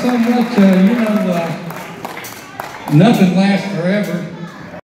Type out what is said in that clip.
so. Uh, you know, uh, nothing lasts forever.